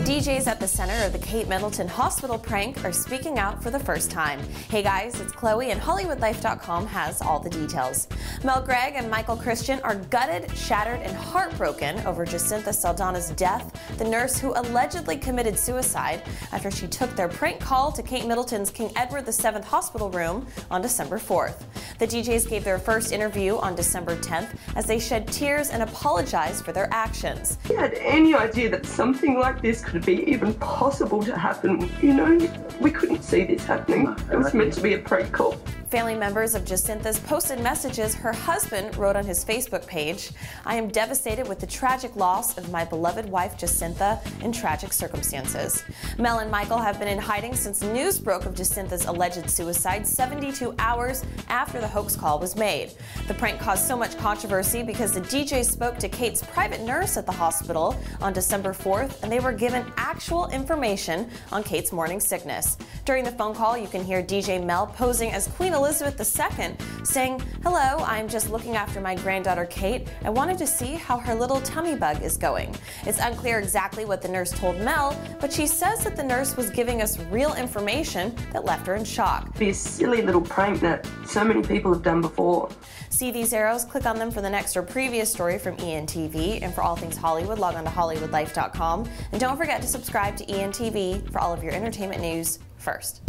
DJs at the center of the Kate Middleton hospital prank are speaking out for the first time. Hey guys, it's Chloe and HollywoodLife.com has all the details. Mel Greig and Michael Christian are gutted, shattered, and heartbroken over Jacintha Saldanha's death, the nurse who allegedly committed suicide after she took their prank call to Kate Middleton's King Edward VII hospital room on December 4th. The DJs gave their first interview on December 10th as they shed tears and apologized for their actions. You had any idea that something like this could be even possible to happen, you know, we couldn't see this happening. It was meant to be a prank call. Family members of Jacintha's posted messages her husband wrote on his Facebook page I am devastated with the tragic loss of my beloved wife Jacintha in tragic circumstances. Mel and Michael have been in hiding since news broke of Jacintha's alleged suicide 72 hours after the hoax call was made. The prank caused so much controversy because the DJ spoke to Kate's private nurse at the hospital on December 4th and they were given actual information on Kate's morning sickness. During the phone call, you can hear DJ Mel posing as Queen Elizabeth II, saying, Hello, I'm just looking after my granddaughter Kate. I wanted to see how her little tummy bug is going. It's unclear exactly what the nurse told Mel, but she says that the nurse was giving us real information that left her in shock. Be a silly little prank that so many people have done before. See these arrows? Click on them for the next or previous story from ENTV. And for all things Hollywood, log on to HollywoodLife.com. And don't forget to subscribe to ENTV for all of your entertainment news first.